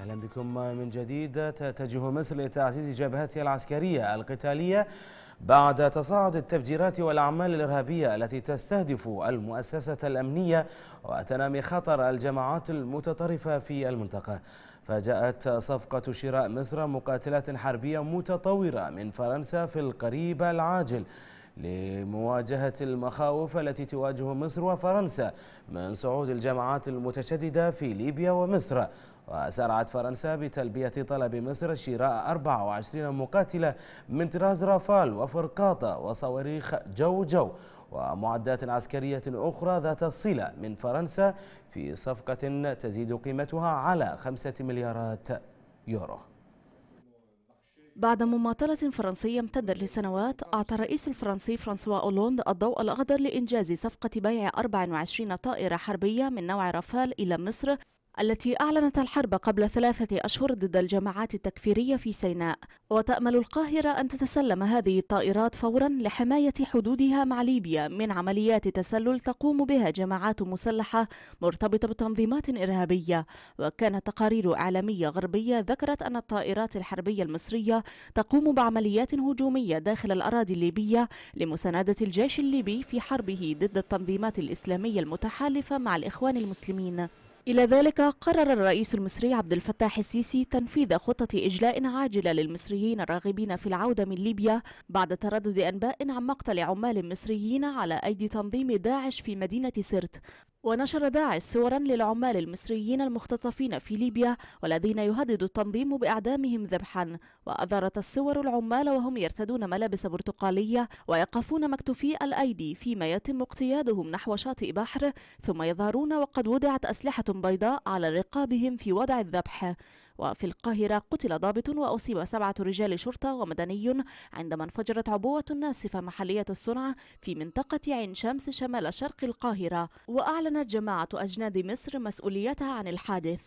أهلا بكم من جديد. تتجه مصر لتعزيز جبهتها العسكرية القتالية بعد تصاعد التفجيرات والأعمال الإرهابية التي تستهدف المؤسسة الأمنية وتنامي خطر الجماعات المتطرفة في المنطقة. فجاءت صفقة شراء مصر مقاتلات حربية متطورة من فرنسا في القريب العاجل لمواجهة المخاوف التي تواجه مصر وفرنسا من صعود الجماعات المتشددة في ليبيا ومصر. وسارعت فرنسا بتلبية طلب مصر شراء 24 مقاتلة من طراز رافال وفرقاطة وصواريخ جو جو ومعدات عسكرية أخرى ذات الصلة من فرنسا في صفقة تزيد قيمتها على خمسة مليارات يورو. بعد مماطلة فرنسية امتدت لسنوات أعطى الرئيس الفرنسي فرانسوا أولوند الضوء الأخضر لإنجاز صفقة بيع 24 طائرة حربية من نوع رافال إلى مصر التي أعلنت الحرب قبل ثلاثة أشهر ضد الجماعات التكفيرية في سيناء. وتأمل القاهرة أن تتسلم هذه الطائرات فورا لحماية حدودها مع ليبيا من عمليات تسلل تقوم بها جماعات مسلحة مرتبطة بتنظيمات إرهابية. وكانت تقارير إعلامية غربية ذكرت أن الطائرات الحربية المصرية تقوم بعمليات هجومية داخل الأراضي الليبية لمساندة الجيش الليبي في حربه ضد التنظيمات الإسلامية المتحالفة مع الإخوان المسلمين. إلى ذلك قرر الرئيس المصري عبد الفتاح السيسي تنفيذ خطة إجلاء عاجلة للمصريين الراغبين في العودة من ليبيا بعد تردد أنباء عن مقتل عمال مصريين على أيدي تنظيم داعش في مدينة سرت. ونشر داعش صورا للعمال المصريين المختطفين في ليبيا والذين يهدد التنظيم بإعدامهم ذبحا. وأظهرت الصور العمال وهم يرتدون ملابس برتقالية ويقفون مكتوفي الأيدي فيما يتم اقتيادهم نحو شاطئ بحر ثم يظهرون وقد وضعت أسلحة بيضاء على رقابهم في وضع الذبح. وفي القاهرة قتل ضابط وأصيب سبعة رجال شرطة ومدني عندما انفجرت عبوة ناسفة محلية الصنع في منطقة عين شمس شمال شرق القاهرة. وأعلنت جماعة أجناد مصر مسؤوليتها عن الحادث.